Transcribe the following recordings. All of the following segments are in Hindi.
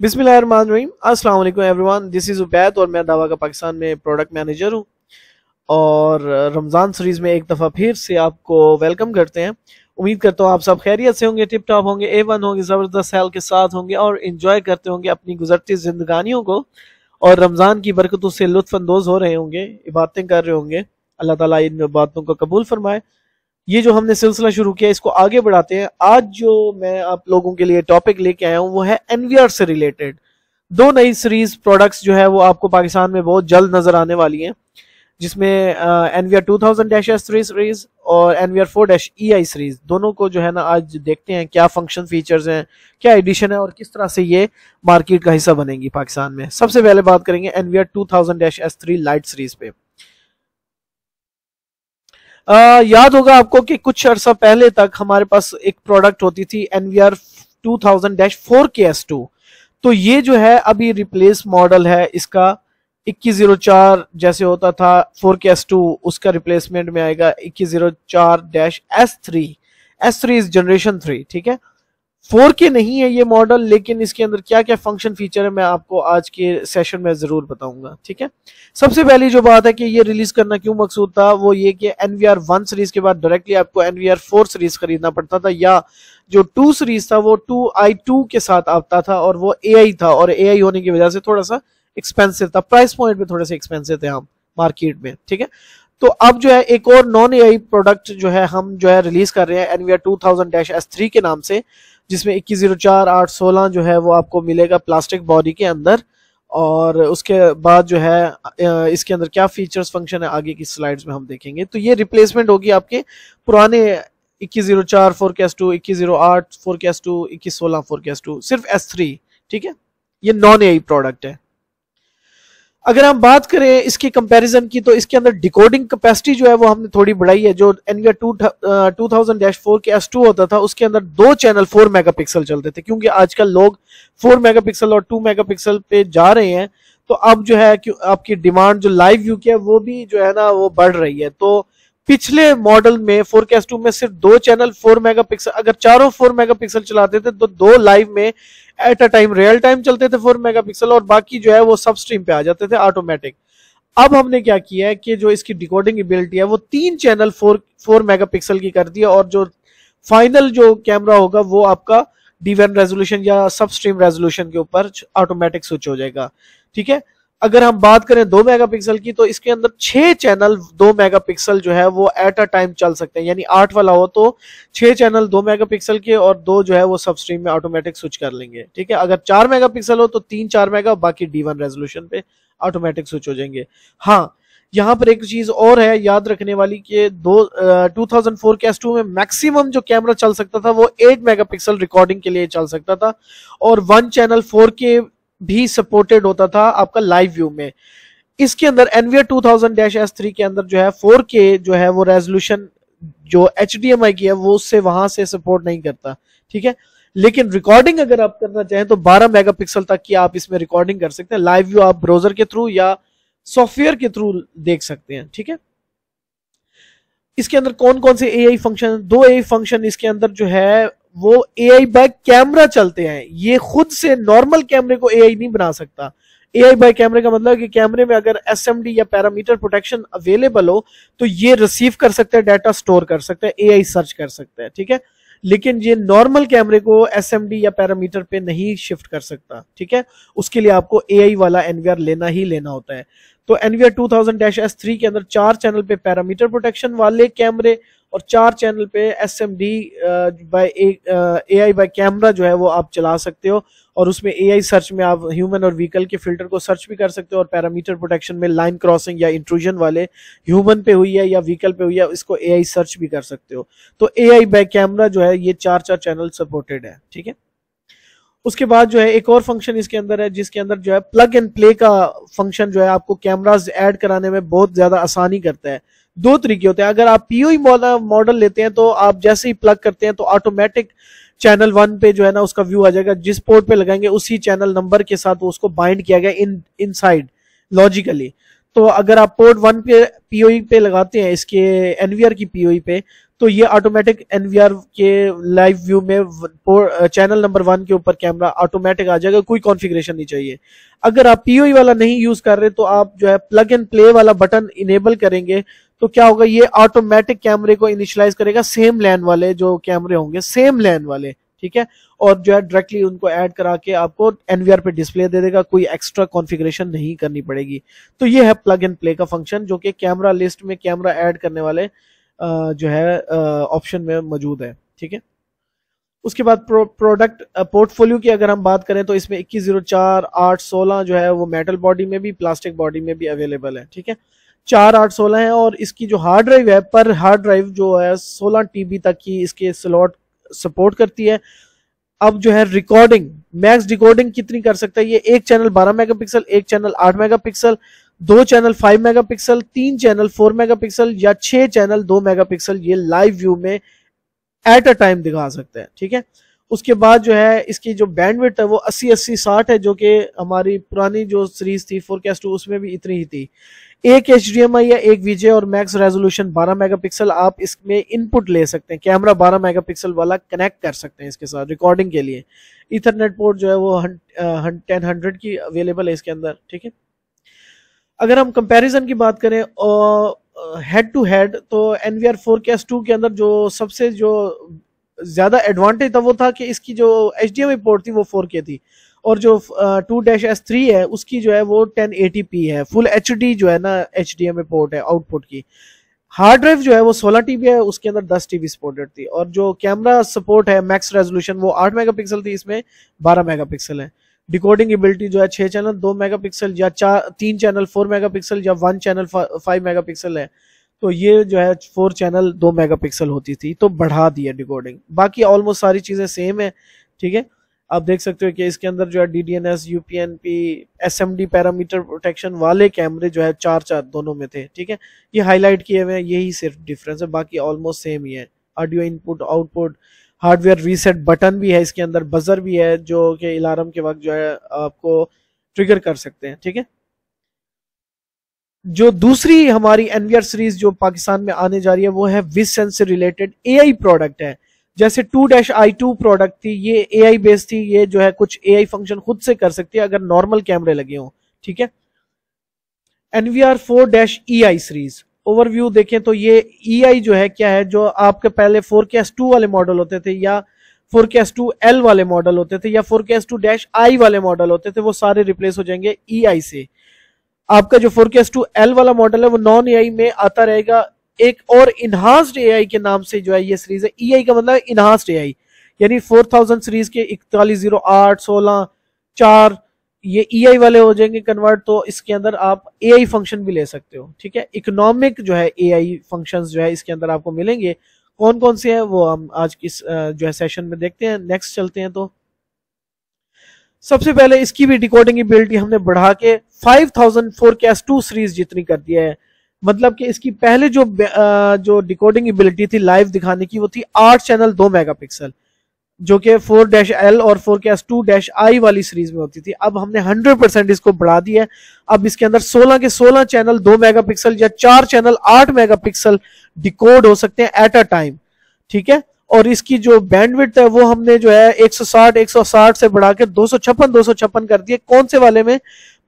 अस्सलाम वालेकुम एवरीवन। दिस इज़ उबैद और मैं दावा का पाकिस्तान में प्रोडक्ट मैनेजर हूँ। और रमज़ान सीरीज़ में एक दफ़ा फिर से आपको वेलकम करते हैं। उम्मीद करता हूँ आप सब खैरियत से होंगे टिप टॉप होंगे ए वन होंगे, ज़बरदस्त सैल के साथ होंगे और इन्जॉय करते होंगे अपनी गुजरती जिंदगानियों को। और रमज़ान की बरकतों से लुत्फानंदोज़ हो रहे होंगे, इबादतें कर रहे होंगे। अल्लाह ताला इन बातों को कबूल फरमाए। ये जो हमने सिलसिला शुरू किया, इसको आगे बढ़ाते हैं। आज जो मैं आप लोगों के लिए टॉपिक लेके आया हूँ, वो है एनवीआर से रिलेटेड दो नई सीरीज़ प्रोडक्ट्स जो है, वो आपको पाकिस्तान में बहुत जल्द नज़र आने वाली हैं, जिसमें NVR two thousand dash S three series और NVR four dash E I series दोनों को जो है ना, आज देखते हैं क्या फ़ंक्शन फीचर्स हैं, क्या एडिशन है और किस तरह से ये मार्केट का हिस्सा बनेगी पाकिस्तान में। सबसे पहले बात करेंगे NVR two thousand dash S three lite series पे। याद होगा आपको कि कुछ अर्सा पहले तक हमारे पास एक प्रोडक्ट होती थी NVR two thousand dash four K S two तो ये जो है अभी रिप्लेस मॉडल है, इसका इक्कीस ज़ीरो चार जैसे होता था फोर के एस टू उसका रिप्लेसमेंट में आएगा इक्कीस ज़ीरो चार dash S three S three is generation three ठीक है? फोर के नहीं है ये मॉडल लेकिन इसके अंदर क्या क्या फ़ंक्शन फीचर है, मैं आपको आज के सेशन में ज़रूर बताऊँगा, ठीक है? सबसे पहली जो बात है कि ये रिलीज़ करना क्यों मकसूद था, वो ये कि एनवीआर वन सीरीज़ के बाद डायरेक्टली आपको एनवीआर फोर सीरीज़ खरीदना पड़ता था, या जो टू सीरीज़ था, वो टू आई टू के साथ आता था, और वो एआई था, और एआई होने की वजह से थोड़ा सा एक्सपेंसिव था प्राइस पॉइंट पे थोड़े से एक्सपेंसिव थे हम मार्केट में, ठीक है? तो अब जो है, एक और नॉन एआई प्रोडक्ट जो है, हम जो है रिलीज़ कर रहे हैं NVR two thousand dash S three के नाम से जिसमें इक्कीस ज़ीरो चार आठ सोलह जो है वो आपको मिलेगा प्लास्टिक बॉडी के अंदर। और उसके बाद जो है इसके अंदर क्या फीचर्स फ़ंक्शन है, आगे की स्लाइड्स में हम देखेंगे। तो ये रिप्लेसमेंट होगी आपके पुराने इक्कीस ज़ीरो चार फोर कैस टू इक्कीस ज़ीरो आठ फोर कैस टू इक्कीस सोलह फोर कैस टू सिर्फ़ एस थ्री ठीक है? ये नॉन ए प्रोडक्ट है। अगर हम बात करें इसकी कंपैरिजन की तो इसके अंदर डिकोडिंग कैपेसिटी जो है वो हमने थोड़ी बढ़ाई है, जो NVR two two thousand dash four K S two होता था, उसके अंदर दो चैनल फोर मेगापिक्सल चलते थे, क्योंकि आजकल लोग फोर मेगापिक्सल और टू मेगापिक्सल पे जा रहे हैं तो अब जो है आपकी डिमांड जो लाइव व्यू की है, वो भी जो है ना, वो बढ़ रही है। तो पिछले मॉडल में फोर टू में सिर्फ़ दो चैनल फोर मेगापिक्सल अगर चारों फोर मेगापिक्सल चलाते थे तो दो लाइव में at a time real time चलते थे फोर मेगापिक्सल और बाकी जो है वो सब स्ट्रीम पे आ जाते थे ऑटोमेटिक अब हमने क्या किया है कि जो इसकी डिकोडिंग एबिलिटी है, वो तीन चैनल फोर फोर मेगापिक्सल की कर दी है और जो फाइनल जो कैमरा होगा, वो आपका डीवन रेजोल्यूशन या सब स्ट्रीम रेजोल्यूशन के ऊपर ऑटोमेटिक स्विच हो जाएगा। ठीक है? अगर हम बात करें दो मेगापिक्सल की तो इसके अंदर छह चैनल दो मेगापिक्सल जो है वो एट अ टाइम चल सकते हैं। यानी आठ वाला हो तो छह चैनल दो मेगापिक्सल के और दो जो है वो सब स्ट्रीम में ऑटोमेटिक स्विच कर लेंगे। ठीक है? अगर चार मेगापिक्सल हो तो तीन चार मेगा बाकी डी वन रेजोल्यूशन पे ऑटोमेटिक स्विच हो जाएँगे। हाँ यहाँ पर एक चीज़ और है याद रखने वाली कि दो two thousand four K two में मैक्सिमम जो कैमरा चल सकता था वो एट मेगापिक्सल रिकॉर्डिंग के लिए चल सकता था और वन चैनल फोर के भी सपोर्टेड होता था आपका लाइव व्यू में। इसके अंदर NVR two thousand S three के अंदर जो है फोर के जो है, वो रेजोल्यूशन जो एच डी एम आई की है, वो उससे वहाँ से सपोर्ट नहीं करता। ठीक है? लेकिन रिकॉर्डिंग अगर आप करना चाहें तो 12 मेगापिक्सल तक की आप इसमें रिकॉर्डिंग कर सकते हैं। लाइव व्यू आप ब्राउज़र के थ्रू या सॉफ्टवेयर के थ्रू देख सकते हैं। ठीक है? इसके अंदर कौन कौन से ए आई फ़ंक्शन दो ए फ़ंक्शन इसके अंदर जो है वो आई बाय कैमरा चलते हैं। ये खुद से नॉर्मल कैमरे को ए आई नहीं बना सकता। ए आई बाय कैमरे का मतलब कि कैमरे में अगर एस एम डी या पैरामीटर प्रोटेक्शन अवेलेबल हो तो ये रिसीव कर सकते हैं डाटा स्टोर कर सकते हैं आई सर्च कर सकते हैं, ठीक है? लेकिन ये नॉर्मल कैमरे को एस एम डी या पैरामीटर पे नहीं शिफ्ट कर सकता, ठीक है? उसके लिए आपको ए आई वाला एनवीआर लेना ही लेना होता है। तो NVR two thousand dash S three के अंदर चार चैनल पे पैरामीटर प्रोटेक्शन वाले कैमरे और चार चैनल पे S M D by A I by camera जो है वो आप चला सकते हो। और उसमें ए आई सर्च में आप ह्यूमन और व्हीकल के फ़िल्टर को सर्च भी कर सकते हो और पैरामीटर प्रोटेक्शन में लाइन क्रॉसिंग या इंट्रूजन वाले ह्यूमन पे हुई है या व्हीकल पे हुई है, इसको ए आई सर्च भी कर सकते हो। तो ए आई बाई कैमरा जो है, ये चार चार चैनल सपोर्टेड है, ठीक है? उसके बाद जो है, एक और फ़ंक्शन इसके अंदर है, जिसके अंदर जो है प्लग एंड प्ले का फ़ंक्शन जो है, आपको कैमराज ऐड कराने में बहुत ज़्यादा आसानी करता है। दो तरीके होते हैं। अगर आप पीओई मॉडल लेते हैं तो आप जैसे ही प्लग करते हैं तो ऑटोमेटिक चैनल वन पे जो है ना उसका व्यू आ जाएगा। जिस पोर्ट पे लगाएँगे उसी चैनल नंबर के साथ उसको बाइंड किया गया इन इन साइड लॉजिकली तो अगर आप पोर्ट वन पे पीओई पे लगाते हैं, इसके एनवीआर की पीओई पे तो ये ऑटोमेटिक एनवीआर के लाइव व्यू में चैनल नंबर वन के ऊपर कैमरा ऑटोमेटिक आ जाएगा, कोई कॉन्फ़िगरेशन नहीं चाहिए। अगर आप पीओई वाला नहीं यूज़ कर रहे तो आप जो है प्लग एंड प्ले वाला बटन इनेबल करेंगे तो क्या होगा, ये ऑटोमेटिक कैमरे को इनिशलाइज करेगा सेम लैन वाले जो कैमरे होंगे सेम लैन वाले, ठीक है? और जो है डायरेक्टली उनको ऐड करा के आपको एनवीआर पे डिस्प्ले दे देगा, कोई एक्स्ट्रा कॉन्फ़िगरेशन नहीं करनी पड़ेगी। तो ये है प्लग एंड प्ले का फ़ंक्शन जो कि कैमरा लिस्ट में कैमरा ऐड करने वाले जो है ऑप्शन में मौजूद है, ठीक है? उसके बाद प्रोडक्ट पोर्टफोलियो की अगर हम बात करें तो इसमें इक्कीस ज़ीरो चार आठ सोलह जो है वो मेटल बॉडी में भी प्लास्टिक बॉडी में भी अवेलेबल है, ठीक है? चार आठ सोलह है और इसकी जो हार्ड ड्राइव है, पर हार्ड ड्राइव जो है, सोलह टीबी तक की इसके स्लॉट सपोर्ट करती है। अब जो है रिकॉर्डिंग मैक्स रिकॉर्डिंग कितनी कर सकता है? ये एक चैनल 12 मेगापिक्सल एक चैनल 8 मेगापिक्सल दो चैनल 5 मेगापिक्सल तीन चैनल 4 मेगापिक्सल या छह चैनल 2 मेगापिक्सल ये लाइव व्यू में एट अ टाइम दिखा सकते हैं, ठीक है? उसके बाद जो है, इसकी जो बैंडविड्थ है वो 80 80 60 है, जो कि हमारी पुरानी जो सीरीज़ थी फोरकेस्ट उसमें भी इतनी ही थी। एक एच डी एम आई है एक वीजे और मैक्स रेजोल्यूशन 12 मेगापिक्सल आप इसमें इनपुट ले सकते हैं कैमरा 12 मेगापिक्सल वाला कनेक्ट कर सकते हैं इसके साथ रिकॉर्डिंग के लिए। इथरनेट पोर्ट जो है वो टेन हंड्रेड की अवेलेबल है इसके अंदर, ठीक है? अगर हम कंपैरिजन की बात करें हेड टू हेड तो N V R S two के अंदर जो सबसे जो ज़्यादा एडवांटेज था वो था कि इसकी जो एच डी एम पोर्ट थी वो फोर के थी। और जो टू डैश एस थ्री है, उसकी जो है वो टेन एटी पी है। फुल एच डी जो है ना एच डी एम पोर्ट है आउटपुट की। हार्ड ड्राइव जो है वो 16 टीबी है, उसके अंदर 10 टीबी सपोर्टेड थी। और जो कैमरा सपोर्ट है मैक्स रेजोल्यूशन वो 8 मेगापिक्सल थी, इसमें 12 मेगापिक्सल है। डिकोडिंग एबिलिटी जो है छह चैनल, दो मेगापिक्सल या चार, तीन चैनल फोर मेगापिक्सल या वन चैनल फाइव मेगापिक्सल है। तो ये जो है फोर चैनल दो मेगापिक्सल होती थी तो बढ़ा दिया डिकोडिंग। बाकी ऑलमोस्ट सारी चीज़ें सेम है, ठीक है? आप देख सकते हो कि इसके अंदर जो है D D N S U P N P S M D parameter protection वाले कैमरे जो है चार चार दोनों में थे, ठीक है? ये हाईलाइट किए हुए हैं, यही सिर्फ़ डिफरेंस है, बाकी ऑलमोस्ट सेम ही है। Audio input output hardware reset button भी है, इसके अंदर बजर भी है, जो कि अलार्म के वक्त जो है आपको ट्रिगर कर सकते हैं, ठीक है? जो दूसरी हमारी एनवीआर सीरीज़ जो पाकिस्तान में आने जा रही है, वो है विस से रिलेटेड एआई प्रोडक्ट है। जैसे two dash I two product थी, ये ए आई बेस्ड थी, ये जो है कुछ ए आई फ़ंक्शन खुद से कर सकती है, अगर नॉर्मल कैमरे लगे हों, ठीक है? NVR four dash E I series overview देखें तो ये ईआई जो है, क्या है, जो आपके पहले फोर के एस टू वाले मॉडल होते थे या four K S two L वाले मॉडल होते थे या four K S two dash आई वाले मॉडल होते थे, वो सारे रिप्लेस हो जाएँगे ई आई से। आपका जो four K S two L वाला मॉडल है, वो नॉन ए आई में आता रहेगा। एक और इनहांस्ड एआई के नाम से जो है, ये सीरीज़ है। ई e का मतलब इनहांस्ड एआई यानी 4000 सीरीज़ के इकतालीस ज़ीरो आठ, सोलह, चार ये ई e वाले हो जाएँगे कन्वर्ट तो इसके अंदर आप एआई फ़ंक्शन भी ले सकते हो, ठीक है? इकोनॉमिक जो है ए फ़ंक्शन जो है इसके अंदर आपको मिलेंगे। कौन कौन से हैं वो हम आज किस जो है सेशन में देखते हैं। नेक्स्ट चलते हैं तो। सबसे पहले इसकी भी डिकोडिंग एबिलिटी हमने बढ़ा के 5000 4 टू सीरीज़ जितनी कर दिया है। मतलब कि इसकी पहले जो जो डिकोडिंग एबिलिटी थी लाइव दिखाने की, वो थी आठ चैनल दो मेगापिक्सल जो कि फोर डैश एल और four K S two dash I वाली सीरीज़ में होती थी। अब हमने हंड्रेड परसेंट इसको बढ़ा दिया है। अब इसके अंदर सोलह के सोलह चैनल दो मेगापिक्सल या चार चैनल आठ मेगापिक्सल डिकोड हो सकते हैं एट अ टाइम ठीक है? और इसकी जो बैंडविड्थ है, वो हमने जो है 160 160 से बढ़ा के दो सौ छप्पन, दो सौ छप्पन कर दिए कौन से वाले में?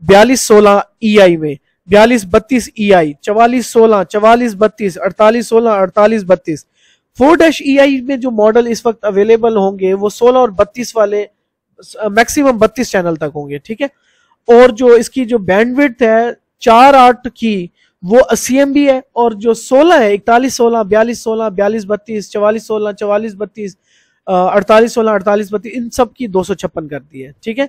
बयालीस सोलह ई आई में। बयालीस बत्तीस ई आई चवालीस सोलह, चवालीस बत्तीस, अड़तालीस सोलह, अड़तालीस बत्तीस। फोर डैश ई आई में जो मॉडल इस वक्त अवेलेबल होंगे, वो सोलह और बत्तीस वाले मैक्सिमम बत्तीस चैनल तक होंगे, ठीक है? और जो इसकी जो बैंडविड्थ है, चार आठ की, वो अस्सी एम बी है, और जो सोलह है, इकतालीस सोलह, बयालीस सोलह, बयालीस बत्तीस, चवालीस सोलह, चवालीस बत्तीस अड़तालीस सोलह, अड़तालीस बत्तीस, इन सब की दो सौ छप्पन कर दी है, ठीक है?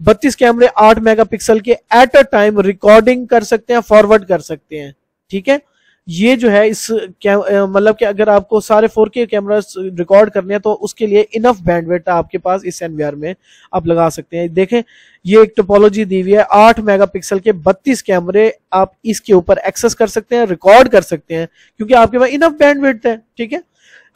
बत्तीस कैमरे आठ मेगापिक्सल के एट अ टाइम रिकॉर्डिंग कर सकते हैं फॉरवर्ड कर सकते हैं, ठीक है? ये जो है इस मतलब कि अगर आपको सारे 4K कैमरा रिकॉर्ड करने हैं तो उसके लिए इनफ बैंडविड्थ आपके पास इस एनवीआर में आप लगा सकते हैं। देखें, ये एक टोपोलॉजी दी हुई है 8 मेगापिक्सल के 32 कैमरे आप इसके ऊपर एक्सेस कर सकते हैं रिकॉर्ड कर सकते हैं, क्योंकि आपके पास इनफ बैंडविड्थ है, ठीक है?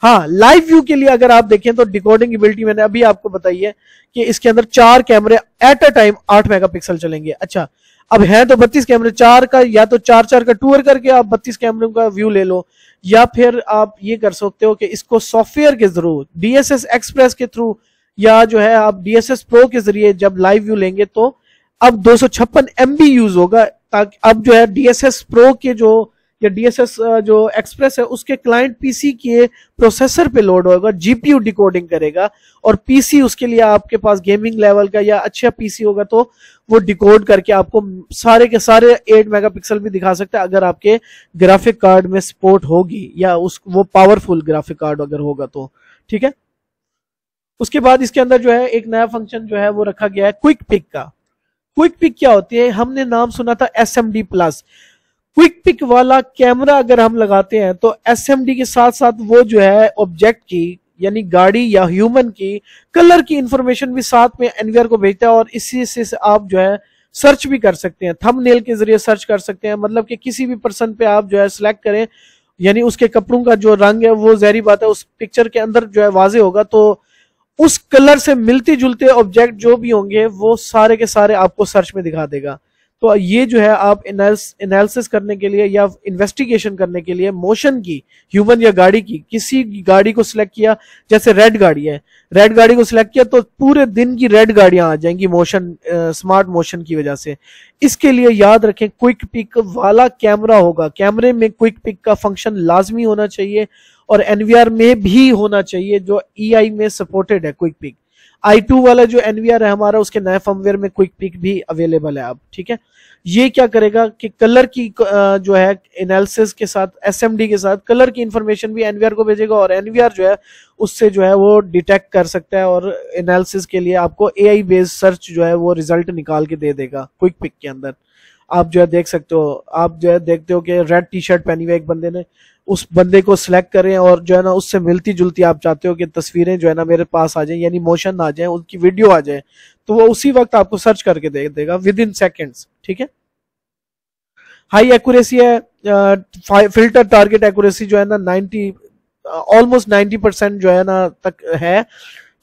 हाँ लाइव व्यू के लिए अगर आप देखें तो डिकोडिंग एबिलिटी मैंने अभी आपको बताई है कि इसके अंदर चार कैमरे एट अ टाइम आठ मेगापिक्सल चलेंगे। अच्छा अब है तो बत्तीस कैमरे, चार का या तो चार चार का टूर करके आप बत्तीस कैमरों का व्यू ले लो, या फिर आप ये कर सकते हो कि इसको सॉफ्टवेयर के थ्रू डीएसएस एक्सप्रेस के थ्रू या जो है आप डीएसएस प्रो के ज़रिए जब लाइव व्यू लेंगे तो अब दो सौ यूज़ होगा, ताकि अब जो है डीएसएस प्रो के जो, या डीएसएस जो एक्सप्रेस है, उसके क्लाइंट पीसी के प्रोसेसर पे लोड होगा जीपीयू डिकोडिंग करेगा, और पीसी उसके लिए आपके पास गेमिंग लेवल का या अच्छा पीसी होगा तो वो डिकोड करके आपको सारे के सारे 8 मेगापिक्सल भी दिखा सकता है, अगर आपके ग्राफिक कार्ड में सपोर्ट होगी या उस, वो पावरफुल ग्राफिक कार्ड अगर होगा तो। ठीक है? उसके बाद इसके अंदर जो है, एक नया फ़ंक्शन जो है, वो रखा गया है क्विक पिक का। क्विक पिक क्या होती है? हमने नाम सुना था S M D plus quick pick वाला कैमरा अगर हम लगाते हैं तो एस एम डी के साथ साथ वो जो है ऑब्जेक्ट की यानी गाड़ी या ह्यूमन की कलर की इंफॉर्मेशन भी साथ में एनवीआर को भेजता है और इसी से आप जो है सर्च भी कर सकते हैं। थंबनेल के ज़रिए सर्च कर सकते हैं। मतलब कि किसी भी पर्सन पे आप जो है सिलेक्ट करें। यानी उसके कपड़ों का जो रंग है, वो जहरी बात है, उस पिक्चर के अंदर जो है वाजे होगा। तो उस कलर से मिलते जुलते ऑब्जेक्ट जो भी होंगे, वो सारे के सारे आपको सर्च में दिखा देगा। तो ये जो है आप एनालिसिस करने के लिए या इन्वेस्टिगेशन करने के लिए मोशन की ह्यूमन या गाड़ी की, किसी गाड़ी को सिलेक्ट किया, जैसे रेड गाड़ी है। रेड गाड़ी को सिलेक्ट किया तो पूरे दिन की रेड गाड़ियाँ आ जाएँगी मोशन स्मार्ट मोशन की वजह से। इसके लिए याद रखें क्विक पिक वाला कैमरा होगा। कैमरे में क्विक पिक का फ़ंक्शन लाजमी होना चाहिए और एनवीआर में भी होना चाहिए, जो ई e में सपोर्टेड है क्विक पिक आई टू वाला जो एनवीआर है हमारा, उसके नए फर्मवेयर में क्विक पिक भी अवेलेबल है अब, ठीक है? ये क्या करेगा कि कलर की जो है एनालिसिस के साथ एसएमडी के साथ कलर की इंफॉर्मेशन भी एनवीआर को भेजेगा और एनवीआर जो है, उससे जो है, वो डिटेक्ट कर सकता है और एनालिसिस के लिए आपको एआई बेस्ड सर्च जो है, वो रिज़ल्ट निकाल के दे देगा क्विक पिक के अंदर। आप जो है देख सकते हो, आप जो है देखते हो कि रेड टी शर्ट पहनी हुई एक बंदे ने। उस बंदे को सिलेक्ट करें और जो है ना उससे मिलती जुलती आप चाहते हो कि तस्वीरें जो है ना मेरे पास आ जाए, यानी मोशन आ जाए, उनकी वीडियो आ जाए तो वो उसी वक्त आपको सर्च करके दे, देगा विद इन सेकेंड्स ठीक है? हाई एक्यूरेसी है फ़िल्टर टारगेट एक्यूरेसी जो है ना 90 ऑलमोस्ट 90 परसेंट जो है ना तक है।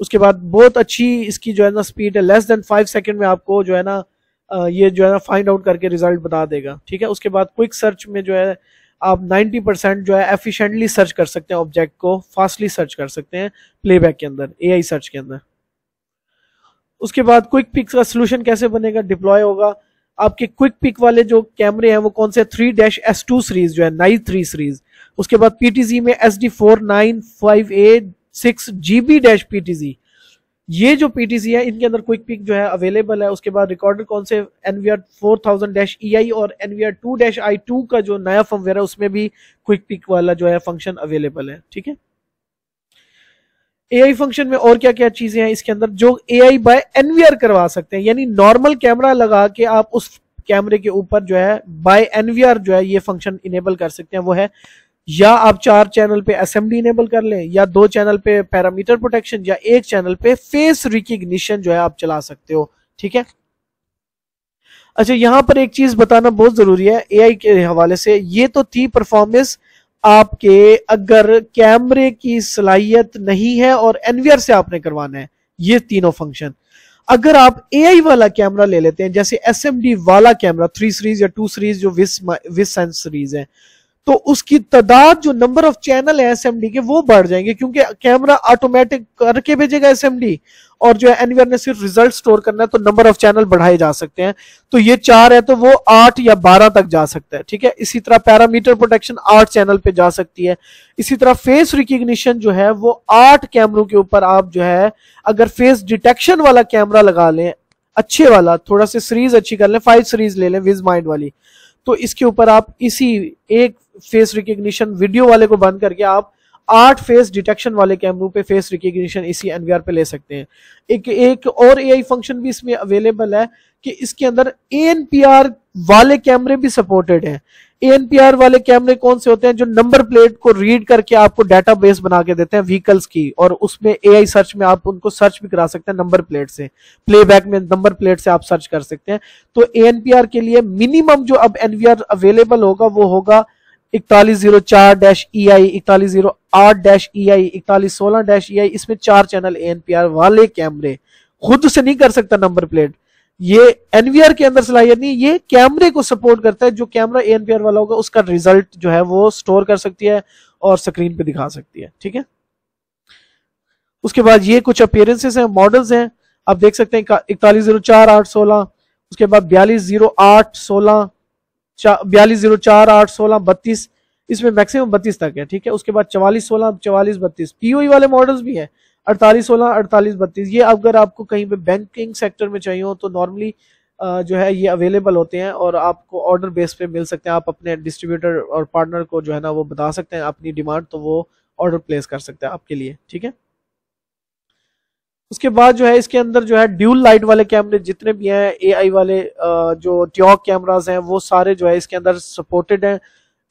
उसके बाद बहुत अच्छी इसकी जो है ना स्पीड है लेस देन फाइव सेकेंड में आपको जो है ना ये जो है ना फाइंड आउट करके रिज़ल्ट बता देगा। ठीक है? उसके बाद क्विक सर्च में जो है, आप 90 परसेंट जो है एफिशिएंटली सर्च कर सकते हैं ऑब्जेक्ट को फास्टली सर्च कर सकते हैं प्लेबैक के अंदर एआई सर्च के अंदर। उसके बाद क्विक पिक का सोल्यूशन कैसे बनेगा? डिप्लॉय होगा। आपके क्विक पिक वाले जो कैमरे हैं, वो कौन से? Three dash S two series जो है नाई थ्री सीरीज़ उसके बाद पीटीजी में S D four nine five eight six GB dash PTZ ये जो पीटीसी है, इनके अंदर क्विक पिक जो है अवेलेबल है। उसके बाद रिकॉर्डर कौन से NVR four thousand dash E और NVR two dash I two का जो नया फर्मवेयर है, उसमें भी क्विक पिक वाला जो है फ़ंक्शन अवेलेबल है। ठीक है? एआई फ़ंक्शन में और क्या क्या चीज़ें हैं इसके अंदर जो एआई बाय एनवीआर करवा सकते हैं? यानी नॉर्मल कैमरा लगा के आप उस कैमरे के ऊपर जो है बाय एनवीआर जो है, ये फ़ंक्शन इनेबल कर सकते हैं। वो है या आप चार चैनल पे एसएमडी इनेबल कर लें, या दो चैनल पे पैरामीटर प्रोटेक्शन या एक चैनल पे फेस रिकग्निशन जो है आप चला सकते हो, ठीक है? अच्छा यहाँ पर एक चीज़ बताना बहुत ज़रूरी है एआई के हवाले से। ये तो थी परफॉर्मेंस आपके, अगर कैमरे की सलाहियत नहीं है और एनवीआर से आपने करवाना है, ये तीनों फ़ंक्शन अगर आप एआई वाला कैमरा ले लेते हैं, जैसे एसएमडी वाला कैमरा थ्री सीरीज़ या टू सीरीज़ जो विस विस सीरीज़ है तो उसकी तादाद जो नंबर ऑफ़ चैनल है एसएमडी के, वो बढ़ जाएँगे, क्योंकि कैमरा ऑटोमेटिक करके भेजेगा एसएमडी और जो है एनवीआर ने सिर्फ़ रिज़ल्ट स्टोर करना है तो नंबर ऑफ़ चैनल बढ़ाए जा सकते हैं। तो ये चार है तो वो आठ या बारह तक जा सकता है, ठीक है? इसी तरह पैरामीटर प्रोटेक्शन आठ चैनल पे जा सकती है। इसी तरह फेस रिकग्निशन जो है, वो आठ कैमरों के ऊपर आप जो है, अगर फेस डिटेक्शन वाला कैमरा लगा लें, अच्छे वाला, थोड़ा सा सीरीज़ अच्छी कर लें फाइव सीरीज़ ले लें विज माइंड वाली तो इसके ऊपर आप इसी एक फेस रिकग्निशन वीडियो वाले को बंद करके आप आठ फेस डिटेक्शन वाले कैमरों पे फेस रिकग्निशन इसी एनवीआर पे ले सकते हैं। एक एक और एआई फ़ंक्शन भी इसमें अवेलेबल है कि इसके अंदर एएनपीआर वाले कैमरे भी सपोर्टेड हैं। एएनपीआर वाले कैमरे कौन से होते हैं? जो नंबर प्लेट को रीड करके आपको डेटाबेस बना के देते हैं व्हीकल्स की और उसमें एआई सर्च में आप उनको सर्च भी करा सकते हैं नंबर प्लेट से। प्लेबैक में नंबर प्लेट से आप सर्च कर सकते हैं। तो एएनपीआर के लिए मिनिमम जो अब एनवीआर अवेलेबल होगा वो होगा इकतालीस ज़ीरो चार डैश ई आई इकतालीस ज़ीरो आठ डैश ई आई इकतालीस सोलह डैश ई आई इसमें चार channel A N P R वाले कैमरे। खुद से नहीं कर सकता नंबर प्लेट। ये एनवीआर के अंदर सलाहियत नहीं, ये कैमरे को सपोर्ट करता है, जो कैमरा एनवीआर वाला होगा, उसका रिज़ल्ट जो है वो स्टोर कर सकती है और स्क्रीन पे दिखा सकती है, ठीक है? उसके बाद ये कुछ अपियरेंसेस हैं मॉडल्स हैं। आप देख सकते हैं, इकतालीस ज़ीरो चार, आठ सोलह, उसके बाद बयालीस ज़ीरो आठ सोलह बयालीस ज़ीरो चार, आठ, सोलह, बत्तीस, इसमें मैक्सिमम बत्तीस तक है, ठीक है? उसके बाद चवालीस, सोलह, चवालीस, बत्तीस। पीओई वाले मॉडल्स भी हैं। अड़तालीस, सोलह, अड़तालीस, बत्तीस। ये अगर आपको कहीं पे बैंकिंग सेक्टर में चाहिए हो तो नॉर्मली जो है ये अवेलेबल होते हैं और आपको ऑर्डर बेस पे मिल सकते हैं। आप अपने डिस्ट्रीब्यूटर और पार्टनर को जो है ना, वो बता सकते हैं। अपनी डिमांड तो वो ऑर्डर प्लेस कर सकते हैं आपके लिए, ठीक है? उसके बाद जो है, इसके अंदर जो है ड्यूल लाइट वाले कैमरे जितने भी हैं एआई वाले जो ट्योक कैमराज हैं, वो सारे जो है, इसके अंदर सपोर्टेड हैं।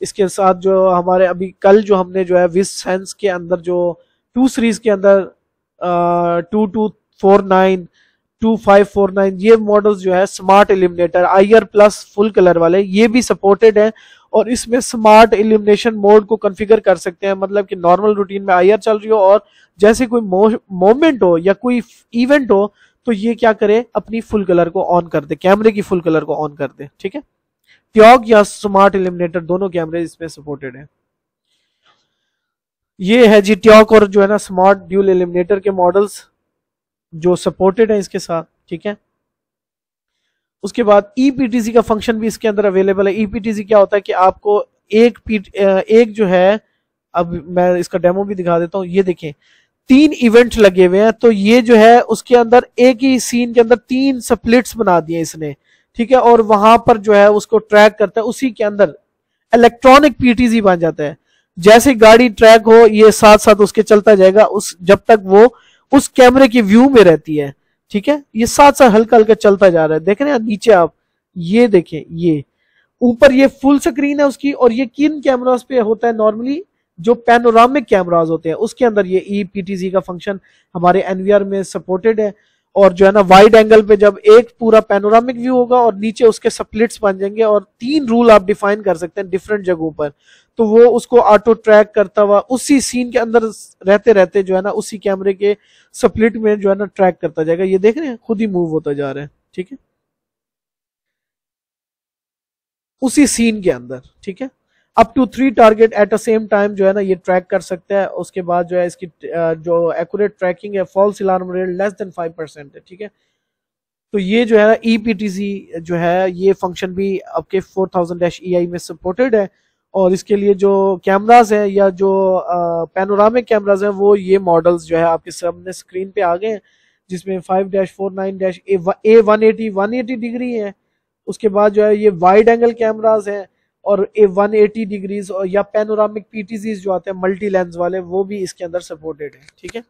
इसके साथ जो हमारे अभी कल जो हमने जो है विस सेंस के अंदर जो टू सीरीज़ के अंदर two two four nine two five four nine ये मॉडल्स जो है smart illuminator I R plus full colour वाले, ये भी सपोर्टेड है। और इसमें स्मार्ट एलिमिनेशन मोड को कॉन्फ़िगर कर सकते हैं। मतलब कि नॉर्मल रूटीन में आईआर चल रही हो और जैसे कोई मोमेंट हो या कोई इवेंट हो तो ये क्या करे? अपनी फुल कलर को ऑन कर दे। कैमरे की फुल कलर को ऑन कर दे। ठीक है? ट्योग या स्मार्ट एलिमिनेटर दोनों कैमरे इसमें सपोर्टेड है। ये है जी ट्योक और जो है ना स्मार्ट ड्यूल एलिमिनेटर के मॉडल्स जो सपोर्टेड है इसके साथ। ठीक है? उसके बाद ईपीटीसी e का फ़ंक्शन भी इसके अंदर अवेलेबल है। ईपीटीसी e क्या होता है कि आपको एक एक जो है, अब मैं इसका डेमो भी दिखा देता हूँ। ये देखें, तीन इवेंट लगे हुए हैं तो ये जो है, उसके अंदर एक ही सीन के अंदर तीन स्प्लिट्स बना दिए इसने। ठीक है? और वहाँ पर जो है, उसको ट्रैक करता है। उसी के अंदर इलेक्ट्रॉनिक पीटीसी बन जाता है। जैसे गाड़ी ट्रैक हो, ये साथ साथ उसके चलता जाएगा। उस, जब तक वो उस कैमरे की व्यू में रहती है। ठीक है? ये साथ साथ हल्का हल्का चलता जा रहा है। देख रहे हैं नीचे आप। ये देखे, ये। ऊपर ये फुल स्क्रीन है उसकी और ये किन कैमरास पे होता है नॉर्मली जो पेनोरामिक कैमराज होते हैं, उसके अंदर ये ई पीटीसी का फ़ंक्शन हमारे एनवीआर में सपोर्टेड है। और जो है ना वाइड एंगल पे जब एक पूरा पैनोरामिक व्यू होगा और नीचे उसके स्प्लिट्स बन जाएँगे और तीन रूल आप डिफाइन कर सकते हैं डिफरेंट जगहों पर तो वो उसको ऑटो ट्रैक करता हुआ उसी सीन के अंदर रहते रहते जो है ना, उसी कैमरे के स्प्लिट में जो है ना ट्रैक करता जाएगा। ये देख रहे हैं? खुद ही मूव होता जा रहा है, ठीक है? उसी सीन के अंदर, ठीक है? Up to three target at a same time जो है ना, ये ट्रैक कर सकता है। उसके बाद जो है, इसकी जो एक्यूरेट ट्रैकिंग है false alarm rate less than five percent है, ठीक है? तो ये जो है ना ईपीटीसी e जो है, ये फ़ंक्शन भी आपके फोर थाउज़ेंड डैश ई में सपोर्टेड है। और इसके लिए जो कैमराज हैं या जो पैनोरामिक कैमराज हैं, वो ये मॉडल्स जो है आपके सामने स्क्रीन पे आ गए हैं, जिसमें five dash four nine dash A one eighty one eighty degree है। उसके बाद जो है, ये वाइड एंगल कैमराज हैं। और ए एटी डिग्रीज और या पेनोरामिक पीटीसी जो आते हैं मल्टी लेंस वाले, वो भी इसके अंदर सपोर्टेड है, ठीक है?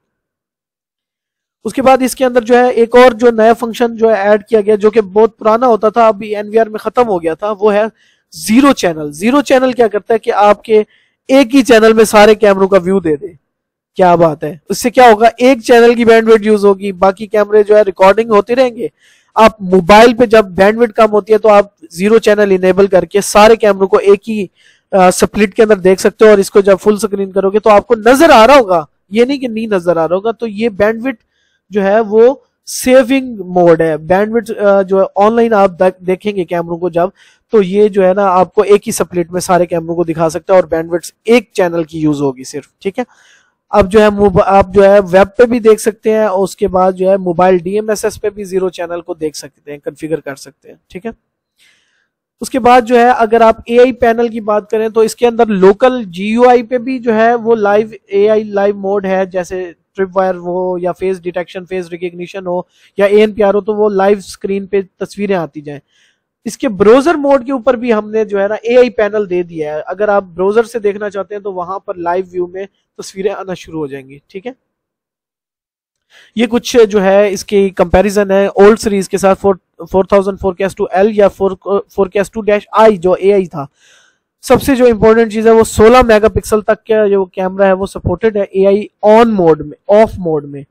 उसके बाद इसके अंदर जो है, एक और जो नया फ़ंक्शन जो है ऐड किया गया, जो कि बहुत पुराना होता था, अभी एनवीआर में खत्म हो गया था, वो है ज़ीरो चैनल ज़ीरो चैनल क्या करता है कि आपके एक ही चैनल में सारे कैमरों का व्यू दे दे। क्या बात है? उससे क्या होगा? एक चैनल की बैंडविड्थ यूज़ होगी, बाकी कैमरे जो है रिकॉर्डिंग होते रहेंगे आप मोबाइल पे जब बैंडविड कम होती है तो आप ज़ीरो चैनल इनेबल करके सारे कैमरों को एक ही स्प्लिट के अंदर देख सकते हो और इसको जब फुल स्क्रीन करोगे तो आपको नज़र आ रहा होगा। ये नहीं कि नहीं नज़र आ रहा होगा तो ये बैंडविड जो है वो सेविंग मोड है। बैंडविड जो है ऑनलाइन आप देखेंगे कैमरों को जब तो ये जो है ना आपको एक ही स्प्लिट में सारे कैमरों को दिखा सकता है और बैंडविड एक चैनल की यूज़ होगी सिर्फ़, ठीक है? अब जो है आप जो है वेब पे भी देख सकते हैं और उसके बाद जो है मोबाइल डीएमएसएस पे भी ज़ीरो चैनल को देख सकते हैं कॉन्फ़िगर कर सकते हैं, ठीक है? उसके बाद जो है, अगर आप एआई पैनल की बात करें तो इसके अंदर लोकल जी पे भी जो है, वो लाइव एआई लाइव मोड है, जैसे ट्रिप वायर हो, या फेस डिटेक्शन फेस रिकग्निशन हो, या ए हो तो वो लाइव स्क्रीन पे तस्वीरें आती जाए। इसके ब्राउज़र मोड के ऊपर भी हमने जो है ना एआई पैनल दे दिया है। अगर आप ब्राउज़र से देखना चाहते हैं तो वहाँ पर लाइव व्यू में तस्वीरें आना शुरू हो जाएँगी, ठीक है? ये कुछ जो है इसकी कंपैरिजन है ओल्ड सीरीज़ के साथ four four thousand four K two L या four four K two dash I जो ए आई था। सबसे जो इंपॉर्टेंट चीज़ है, वो 16 मेगापिक्सल तक का जो कैमरा है, वो सपोर्टेड है ए आई ऑन मोड में ऑफ़ मोड में।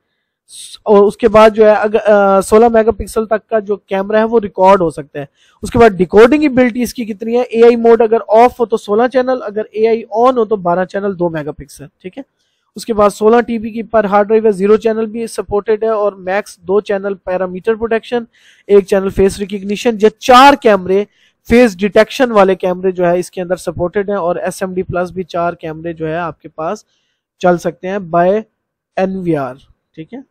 और उसके बाद जो है, अगर सोलह मेगापिक्सल तक का जो कैमरा है वो रिकॉर्ड हो सकता है। उसके बाद डिकोडिंग एबिलिटी इसकी कितनी है? एआई मोड अगर ऑफ़ हो तो 16 चैनल अगर एआई ऑन हो तो 12 चैनल 2 मेगापिक्सल ठीक है? उसके बाद 16 टीबी की पर हार्ड ड्राइव है ज़ीरो चैनल भी सपोर्टेड है और मैक्स दो चैनल पैरामीटर प्रोटेक्शन एक चैनल फेस रिकग्निशन ये चार कैमरे फेस डिटेक्शन वाले कैमरे जो है इसके अंदर सपोर्टेड है और एस प्लस भी चार कैमरे जो है आपके पास चल सकते हैं बाय एनवीआर ठीक है?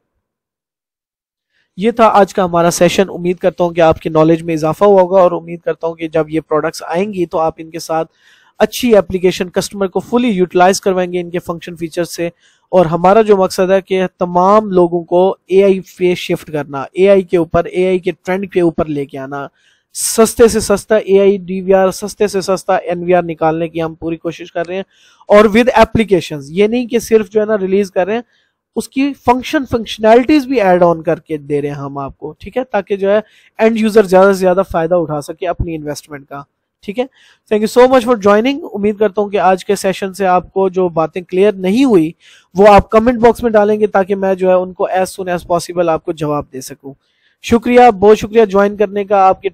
ये था आज का हमारा सेशन उम्मीद करता हूँ कि आपके नॉलेज में इजाफा हुआ होगा और उम्मीद करता हूँ कि जब ये प्रोडक्ट्स आएँगी तो आप इनके साथ अच्छी एप्लीकेशन कस्टमर को फुली यूटिलाइज करवाएँगे इनके फ़ंक्शन फीचर से। और हमारा जो मकसद है कि तमाम लोगों को ए आई पे शिफ्ट करना ए आई के ऊपर ए आई के ट्रेंड के ऊपर लेके आना। सस्ते से सस्ता ए आई डीवीआर सस्ते से सस्ता एनवीआर निकालने की हम पूरी कोशिश कर रहे हैं। और विद एप्लीकेशंस ये नहीं कि सिर्फ़ जो है ना रिलीज़ कर रहे हैं उसकी फ़ंक्शन फंक्शनैलिटीज भी ऐड ऑन करके दे रहे हैं हम आपको, ठीक है? ताकि जो है एंड यूज़र ज़्यादा से ज़्यादा फ़ायदा उठा सके अपनी इन्वेस्टमेंट का, ठीक है? Thank you so much for joining उम्मीद करता हूँ कि आज के सेशन से आपको जो बातें क्लियर नहीं हुई, वो आप कमेंट बॉक्स में डालेंगे ताकि मैं जो है उनको एज सुन एज पॉसिबल आपको जवाब दे सकूँ। शुक्रिया, बहुत शुक्रिया ज्वाइन करने का, आपके